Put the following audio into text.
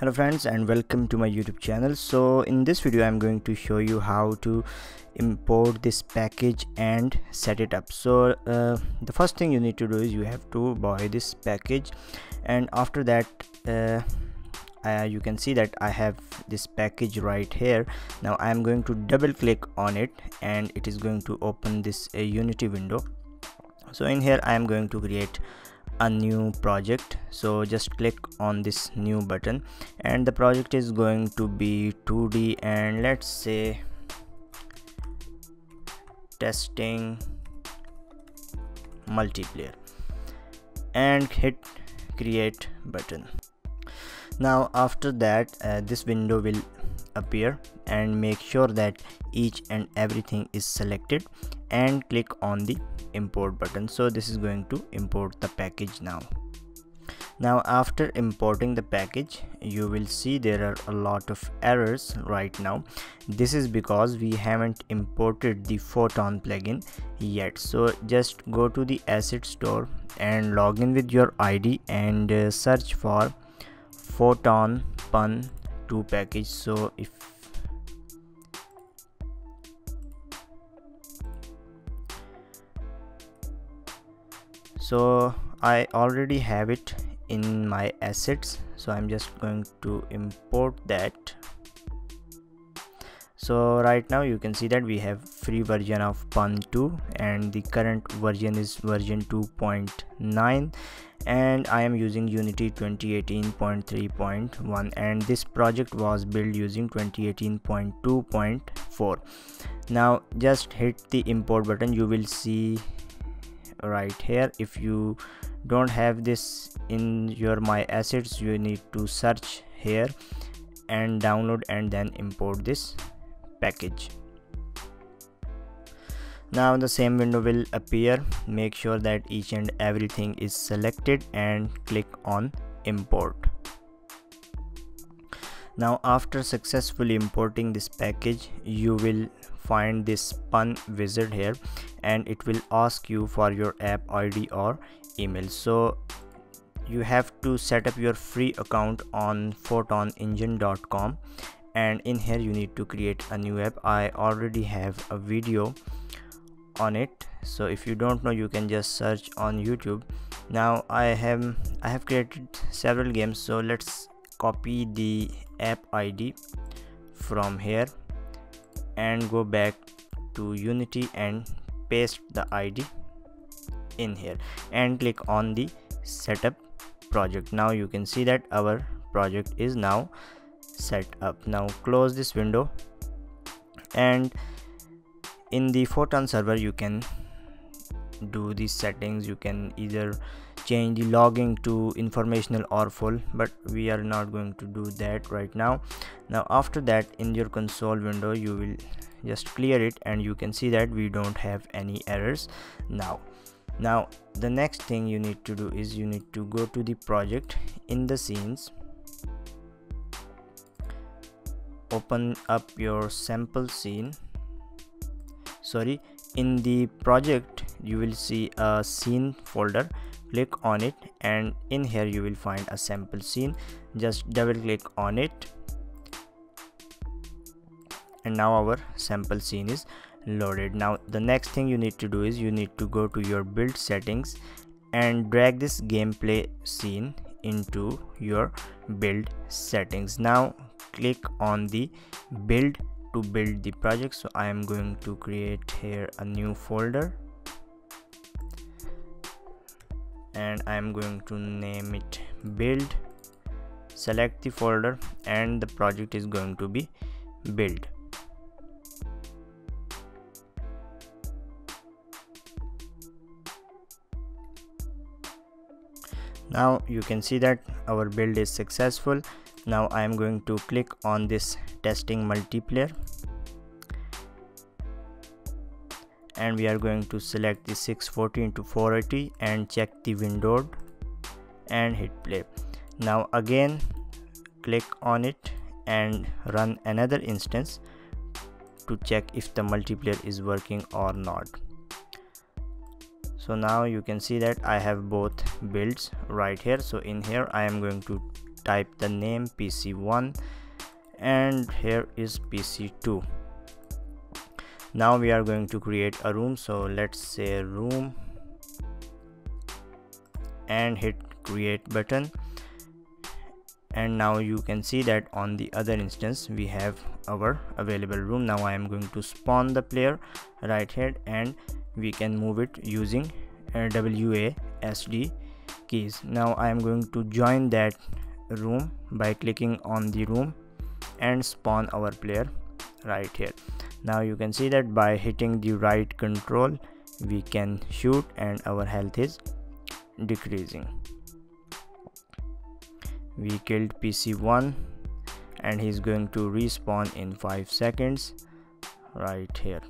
hello friends and welcome to my youtube channel. So in this video i'm going to show you how to import this package and set it up. So uh, the first thing you need to do is you have to buy this package and after that uh, uh, you can see that I have this package right here. Now I am going to double click on it and it is going to open this uh, unity window. So in here I am going to create a new project. So just click on this new button and the project is going to be 2d and let's say testing multiplayer and hit create button. Now after that uh, this window will appear and make sure that each and everything is selected and click on the import button. So this is going to import the package now. Now after importing the package you will see there are a lot of errors right now. This is because we haven't imported the photon plugin yet. So just go to the asset store and log in with your id and uh, search for photon pun 2 package so if so I already have it in my assets so I'm just going to import that. So right now you can see that we have free version of pun 2 and the current version is version 2.9 and I am using Unity 2018.3.1 and this project was built using 2018.2.4 now just hit the import button. You will see right here if you don't have this in your my assets you need to search here and download and then import this package now the same window will appear. Make sure that each and everything is selected and click on import. Now after successfully importing this package you will find this pun wizard here and it will ask you for your app id or email. So you have to set up your free account on photonengine.com and in here you need to create a new app. I already have a video on it. So if you don't know you can just search on youtube. Now i have i have created several games. So let's copy the app id from here and go back to unity and paste the id in here and click on the setup project. Now you can see that our project is now set up. Now close this window and in the photon server you can do these settings. You can either change the logging to informational or full but we are not going to do that right now. Now after that in your console window you will just clear it and you can see that we don't have any errors now. Now the next thing you need to do is you need to go to the project in the scenes. Open up your sample scene sorry in the project you will see a scene folder. Click on it and in here you will find a sample scene. Just double click on it. And now our sample scene is loaded. Now the next thing you need to do is you need to go to your build settings and drag this gameplay scene into your build settings. Now click on the build to build the project so i am going to create here a new folder. And I'm going to name it build. Select the folder and the project is going to be build. Now you can see that our build is successful now I am going to click on this testing multiplayer. And we are going to select the 640 into 480 and check the windowed and hit play. Now again click on it and run another instance to check if the multiplayer is working or not. So now you can see that I have both builds right here. So in here I am going to type the name pc1 and here is pc2 now we are going to create a room. So let's say room and hit create button. And now you can see that on the other instance we have our available room. Now i am going to spawn the player right here and we can move it using uh, WASD keys. Now i am going to join that room by clicking on the room and spawn our player right here. Now you can see that by hitting the right control we can shoot and our health is decreasing. We killed pc1 and he's going to respawn in 5 seconds right here